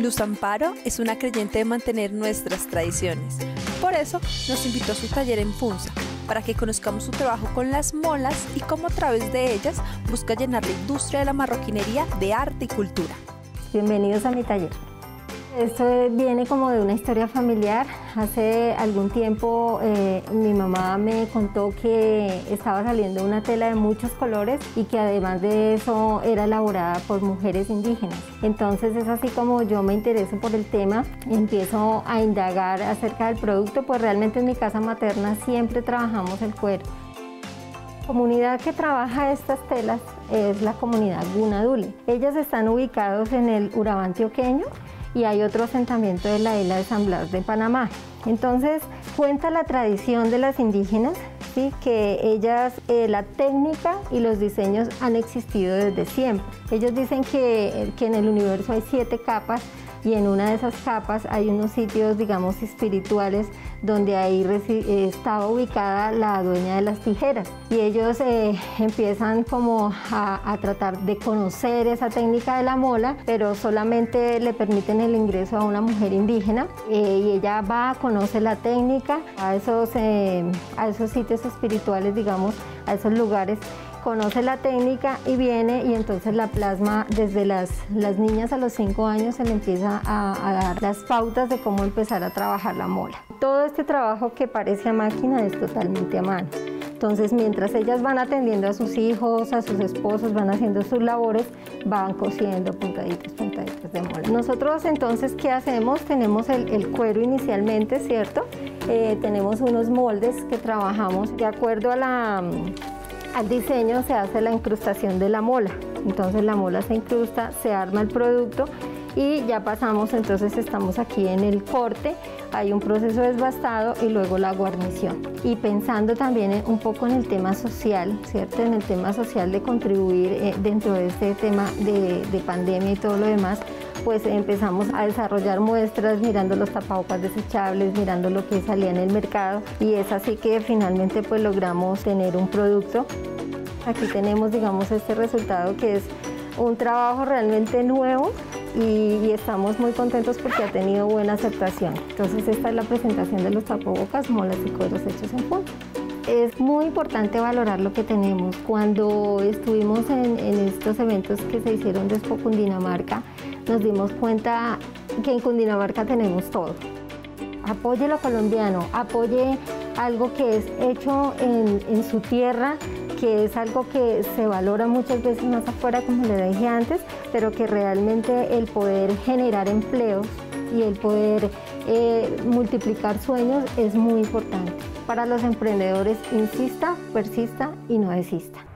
Luz Amparo es una creyente de mantener nuestras tradiciones. Por eso nos invitó a su taller en Funza, para que conozcamos su trabajo con las molas y cómo a través de ellas busca llenar la industria de la marroquinería de arte y cultura. Bienvenidos a mi taller. Esto viene como de una historia familiar. Hace algún tiempo eh, mi mamá me contó que estaba saliendo una tela de muchos colores y que además de eso era elaborada por mujeres indígenas. Entonces es así como yo me intereso por el tema, empiezo a indagar acerca del producto, pues realmente en mi casa materna siempre trabajamos el cuero. La comunidad que trabaja estas telas es la comunidad Gunadule. Ellas están ubicados en el Urabá antioqueño y hay otro asentamiento de la isla de San Blas de Panamá. Entonces cuenta la tradición de las indígenas ¿sí? que ellas, eh, la técnica y los diseños han existido desde siempre. Ellos dicen que, que en el universo hay siete capas y en una de esas capas hay unos sitios, digamos, espirituales donde ahí estaba ubicada la dueña de las tijeras. Y ellos eh, empiezan como a, tratar de conocer esa técnica de la mola, pero solamente le permiten el ingreso a una mujer indígena eh, y ella va, conoce la técnica a esos, eh, a esos sitios espirituales, digamos, a esos lugares conoce la técnica y viene y entonces la plasma desde las, las niñas a los 5 años se le empieza a, dar las pautas de cómo empezar a trabajar la mola. Todo este trabajo que parece a máquina es totalmente a mano. Entonces, mientras ellas van atendiendo a sus hijos, a sus esposos, van haciendo sus labores, van cosiendo puntaditos, puntaditos de mola. Nosotros entonces, ¿qué hacemos? Tenemos el, cuero inicialmente, ¿cierto? Eh, tenemos unos moldes que trabajamos de acuerdo a la al diseño se hace la incrustación de la mola. Entonces la mola se incrusta, se arma el producto y ya pasamos, entonces estamos aquí en el corte, hay un proceso desbastado y luego la guarnición. Y pensando también un poco en el tema social, ¿cierto? En el tema social de contribuir eh, dentro de este tema de, de pandemia y todo lo demás, pues empezamos a desarrollar muestras mirando los tapabocas desechables, mirando lo que salía en el mercado y es así que finalmente pues logramos tener un producto. Aquí tenemos digamos este resultado que es un trabajo realmente nuevo y, estamos muy contentos porque ha tenido buena aceptación. Entonces esta es la presentación de los tapabocas, molas y cueros hechos en punto. Es muy importante valorar lo que tenemos. Cuando estuvimos en, estos eventos que se hicieron de Expo Cundinamarca, nos dimos cuenta que en Cundinamarca tenemos todo. Apoye lo colombiano, apoye algo que es hecho en, su tierra, que es algo que se valora muchas veces más afuera, como le dije antes, pero que realmente el poder generar empleos y el poder eh, multiplicar sueños es muy importante. Para los emprendedores, insista, persista y no desista.